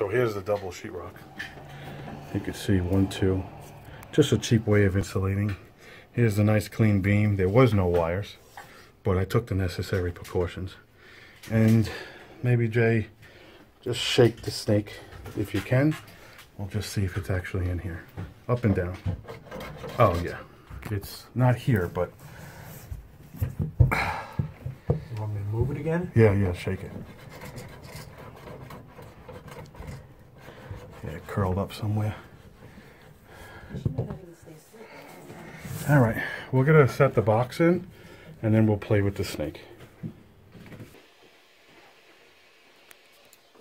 So here's the double sheetrock. You can see one, two. Just a cheap way of insulating. Here's the nice clean beam. There was no wires, but I took the necessary precautions. And maybe Jay, just shake the snake if you can. We'll just see if it's actually in here. Up and down. Oh yeah, it's not here, but You want me to move it again? yeah, yeah, shake it. Yeah, curled up somewhere. All right, we're gonna set the box in, and then we'll play with the snake.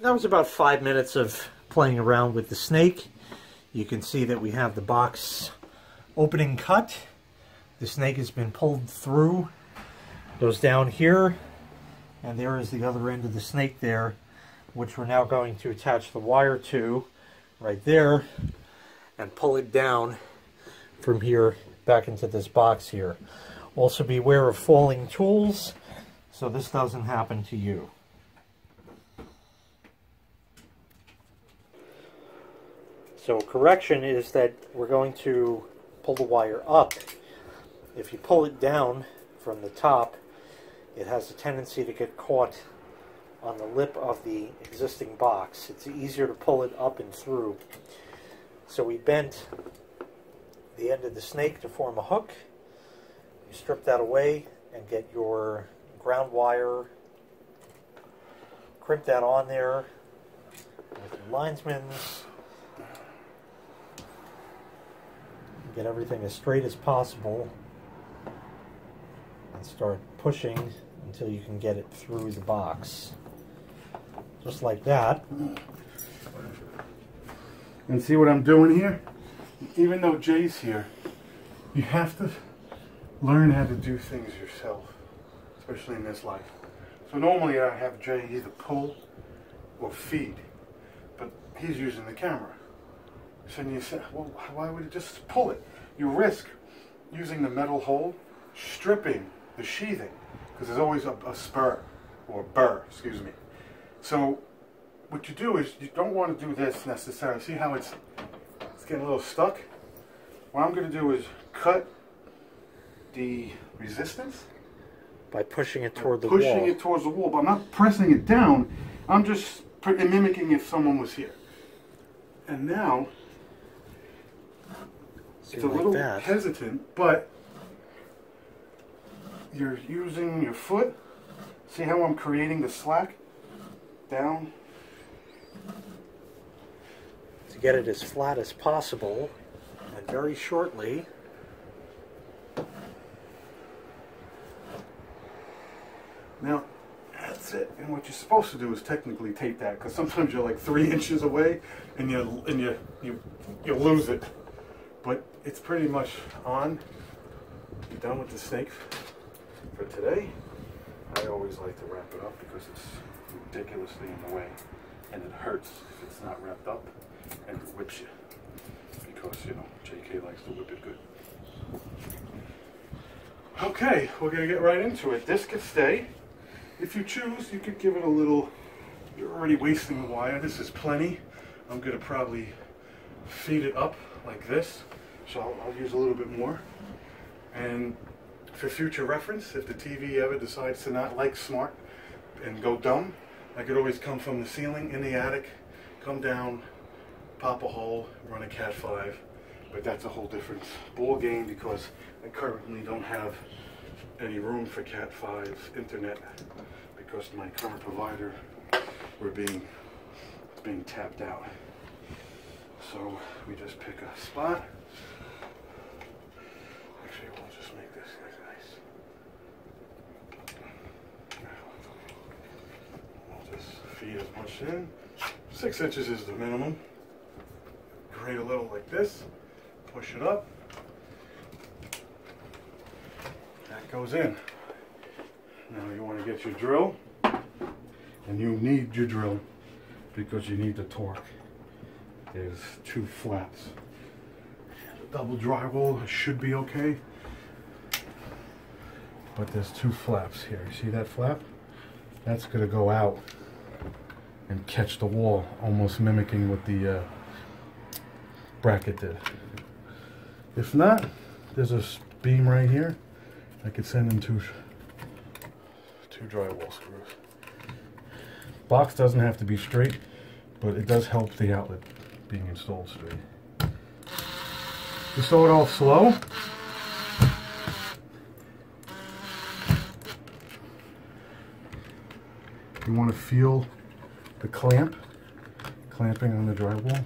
That was about five minutes of playing around with the snake. You can see that we have the box opening cut. The snake has been pulled through, goes down here, and there is the other end of the snake there, which we're now going to attach the wire to right there and pull it down from here back into this box here. Also beware of falling tools so this doesn't happen to you. So correction is that we're going to pull the wire up. If you pull it down from the top, it has a tendency to get caught on the lip of the existing box. It's easier to pull it up and through. So we bent the end of the snake to form a hook. You strip that away and get your ground wire, crimp that on there with your linesman's. Get everything as straight as possible and start pushing until you can get it through the box. Just like that. And see what I'm doing here? Even though Jay's here, you have to learn how to do things yourself, especially in this life. So normally I have Jay either pull or feed, but he's using the camera. So you say, well, why would you just pull it? You risk using the metal hole, stripping the sheathing, because there's always a, a spur, or burr, excuse me. So what you do is you don't want to do this necessarily. See how it's it's getting a little stuck? What I'm going to do is cut the resistance By pushing it toward the pushing wall. Pushing it towards the wall, but I'm not pressing it down. I'm just mimicking if someone was here. And now See, it's a like little that. hesitant, but you're using your foot. See how I'm creating the slack down? to get it as flat as possible. And very shortly, Now, that's it. And what you're supposed to do is technically tape that, because sometimes you're like three inches away, and you and you you you lose it. But it's pretty much on. You're done with the snake for today. I always like to wrap it up because it's ridiculously in the way, and it hurts if it's not wrapped up, and it whips you. Because you know J.K. likes to whip it good. Okay, we're gonna get right into it. This could stay. If you choose, you could give it a little, you're already wasting the wire. This is plenty. I'm gonna probably feed it up like this. So I'll, I'll use a little bit more. And for future reference, if the TV ever decides to not like smart and go dumb, I could always come from the ceiling in the attic, come down, pop a hole, run a Cat 5. But that's a whole different ball game because I currently don't have any room for Cat 5 internet because my current provider we're being being tapped out. So we just pick a spot. Actually, we'll just make this like nice. We'll just in. Six inches is the minimum. Grate a little like this. Push it up. That goes in. Now you want to get your drill, and you need your drill because you need the torque. There's two flaps. Double drywall should be okay, but there's two flaps here. You see that flap? That's going to go out and catch the wall, almost mimicking what the uh, bracket did. If not, there's a beam right here. I could send in two, two drywall screws. Box doesn't have to be straight, but it does help the outlet being installed straight. You saw it all slow. You want to feel the clamp, clamping on the drywall.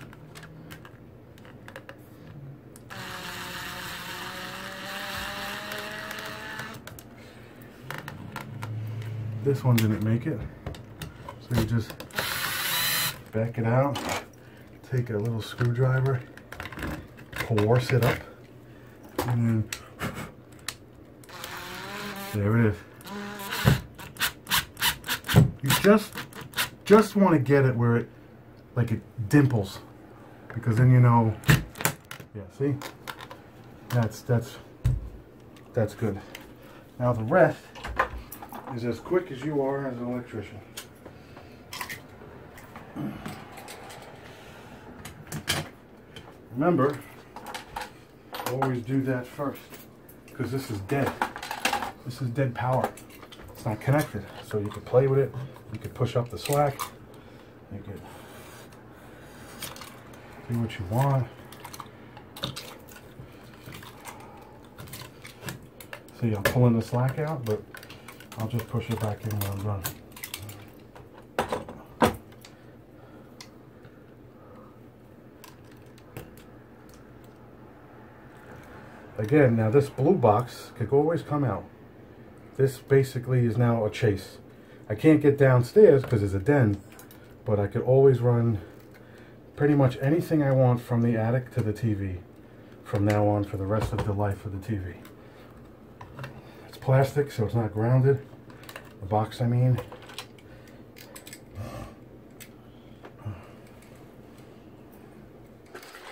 This one didn't make it. So you just back it out, take a little screwdriver, coerce it up, and then there it is. You just just want to get it where it like it dimples. Because then you know yeah see? That's that's that's good. Now the rest is as quick as you are as an electrician. Remember always do that first because this is dead. This is dead power. It's not connected so you can play with it you could push up the slack. You could do what you want. See, I'm pulling the slack out, but I'll just push it back in when I'm done. Again, now this blue box could always come out. This basically is now a chase. I can't get downstairs because it's a den, but I could always run pretty much anything I want from the attic to the TV from now on for the rest of the life of the TV. It's plastic, so it's not grounded. The box, I mean.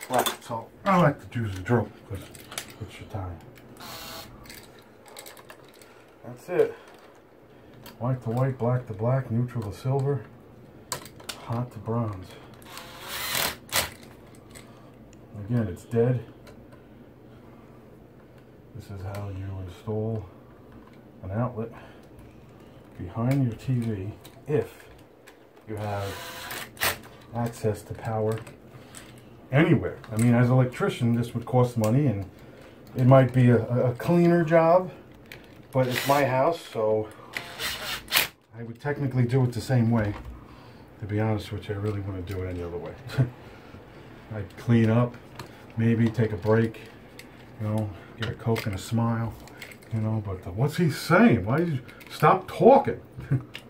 Right, so I like to use the drill because it's your time. That's it. White to white, black to black, neutral to silver, hot to bronze. Again, it's dead. This is how you install an outlet behind your TV if you have access to power anywhere. I mean, as an electrician, this would cost money and it might be a, a cleaner job, but it's my house, so I would technically do it the same way. To be honest with you, I really want to do it any other way. I'd clean up, maybe take a break, you know, get a Coke and a smile, you know, but uh, what's he saying? Why did you stop talking?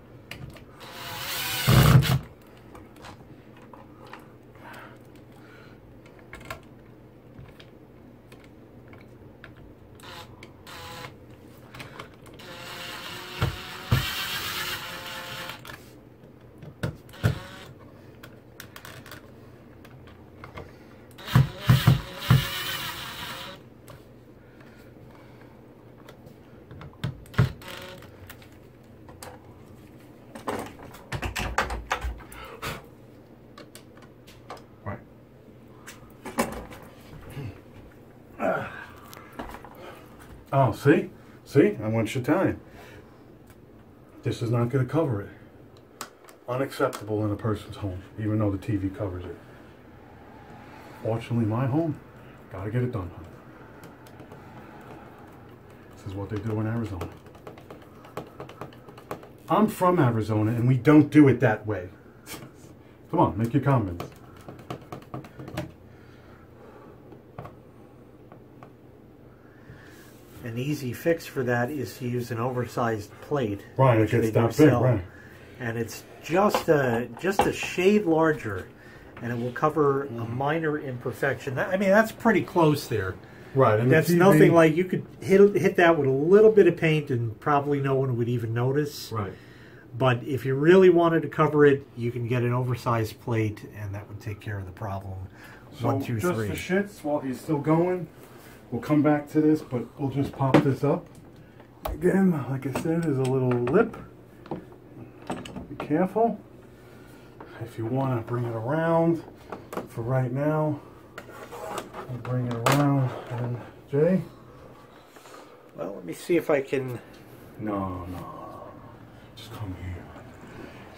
Oh, see? See? I want you to tell you. This is not going to cover it. Unacceptable in a person's home, even though the TV covers it. Fortunately, my home, got to get it done. This is what they do in Arizona. I'm from Arizona, and we don't do it that way. Come on, make your comments. An easy fix for that is to use an oversized plate. Right, it which gets that big, sell. right. And it's just a just a shade larger, and it will cover a Mm-hmm. minor imperfection. That, I mean, that's pretty close there. Right, and That's nothing like you could hit hit that with a little bit of paint, and probably no one would even notice. Right. But if you really wanted to cover it, you can get an oversized plate, and that would take care of the problem. So One, two, just three. for shits, while he's still going, we'll come back to this, but we'll just pop this up. Again, like I said, there's a little lip. Be careful. if you want to bring it around, for right now, I'll bring it around. And Jay? Well, let me see if I can. No, no. Just come here.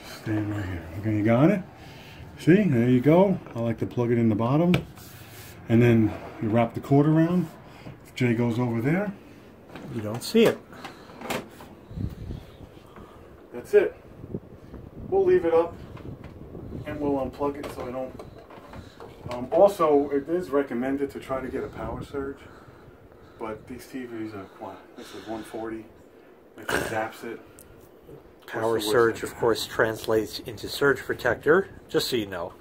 Just stand right here. Okay, you got it? See, there you go. I like to plug it in the bottom. And then you wrap the cord around. If Jay goes over there, You don't see it. that's it. We'll leave it up and we'll unplug it so I don't. Um, also, it is recommended to try to get a power surge, but these TVs are what? This is 140. If it zaps it, Power What's the worst surge, of course, translates into surge protector, just so you know.